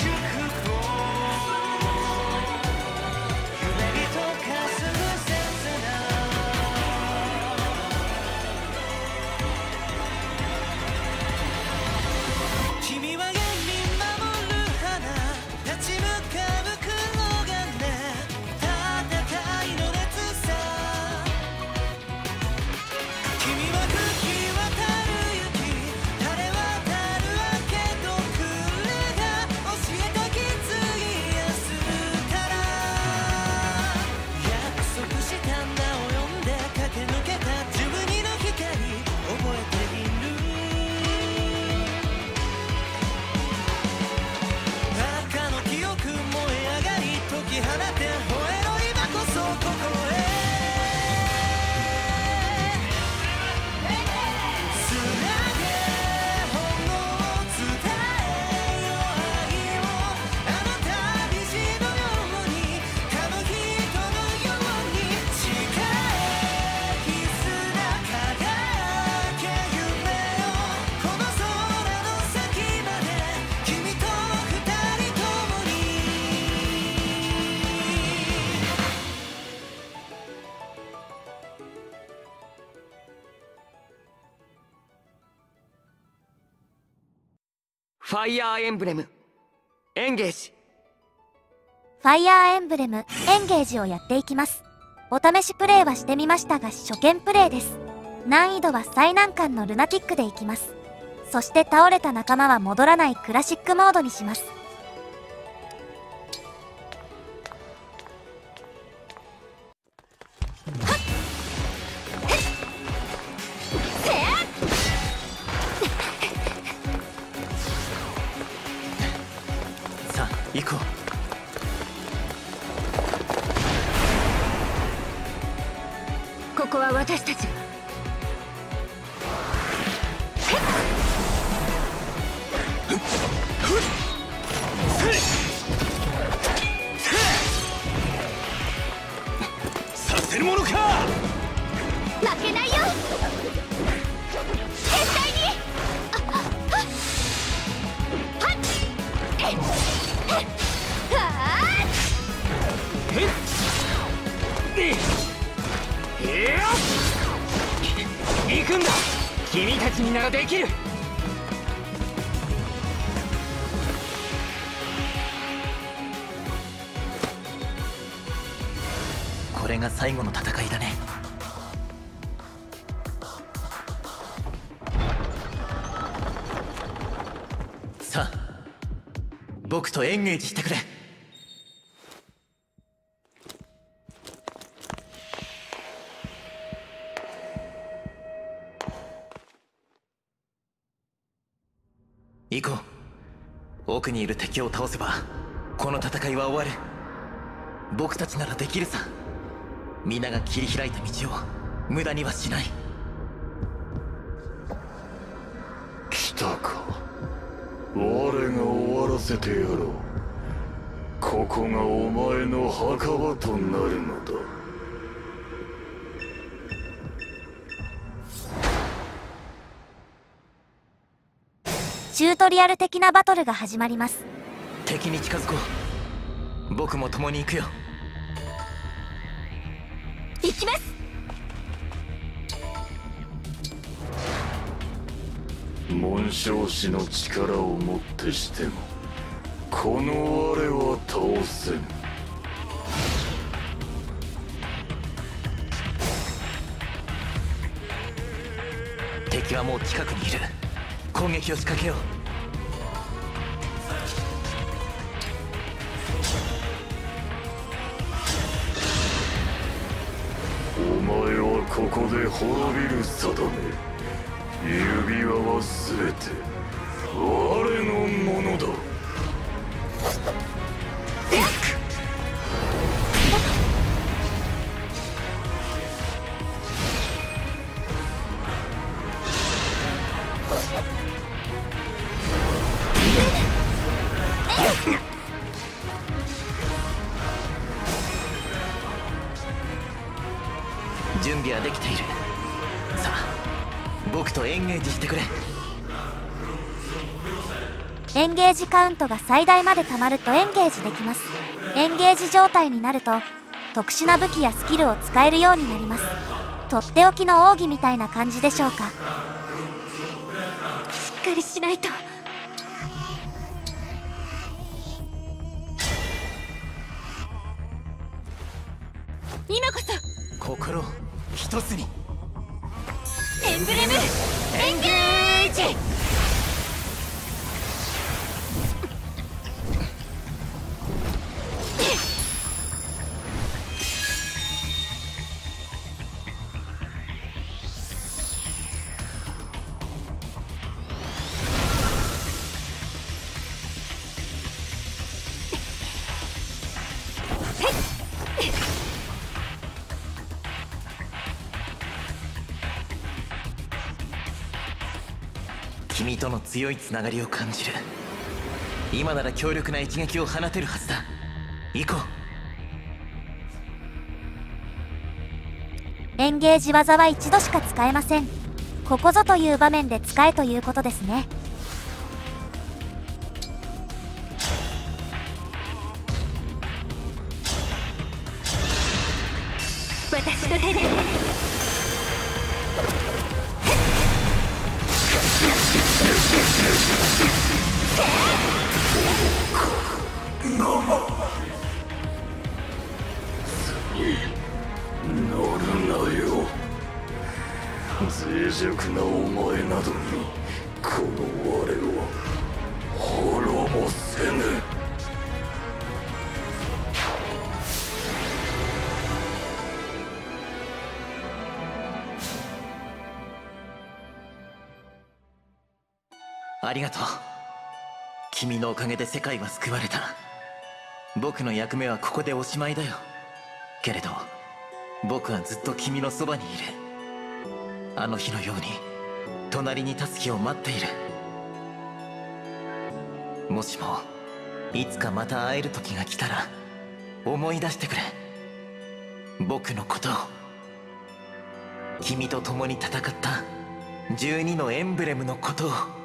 shook ファイヤーエンブレム。エンゲージ。ファイヤーエンブレムエンゲージをやっていきます。お試しプレイはしてみましたが初見プレイです。難易度は最難関のルナティックでいきます。そして倒れた仲間は戻らないクラシックモードにします。行ここは私たちが。君たちにならできる。これが最後の戦いだね。さあ僕とエンゲージしてくれ。行こう。奥にいる敵を倒せばこの戦いは終わる。僕たちならできるさ。皆が切り開いた道を無駄にはしない。来たか。我が終わらせてやろう。ここがお前の墓場となるのだ。チュートリアル的なバトルが始まります。敵に近づこう。僕も共に行くよ。行きます！紋章師の力をもってしてもこの我は倒せん敵はもう近くにいる攻撃を仕掛けよう。お前はここで滅びる定め。指輪は全て我のものだ。できている。さあ僕とエンゲージしてくれ。エンゲージカウントが最大まで貯まるとエンゲージできます。エンゲージ状態になると特殊な武器やスキルを使えるようになります。とっておきの奥義みたいな感じでしょうか。しっかりしないと。今こそ心を一つに。エンブレムエンゲージ。君との強いつながりを感じる。今なら強力な一撃を放てるはずだ。行こう。エンゲージ技は一度しか使えません。ここぞという場面で使えということですね。私の手で脆弱なお前などにこの我を滅ぼせぬ。ありがとう。君のおかげで世界は救われた。僕の役目はここでおしまいだよ。けれど僕はずっと君のそばにいる。あの日のように隣に立つ日を待っている。もしもいつかまた会える時が来たら思い出してくれ。僕のことを。君と共に戦った12のエンブレムのことを。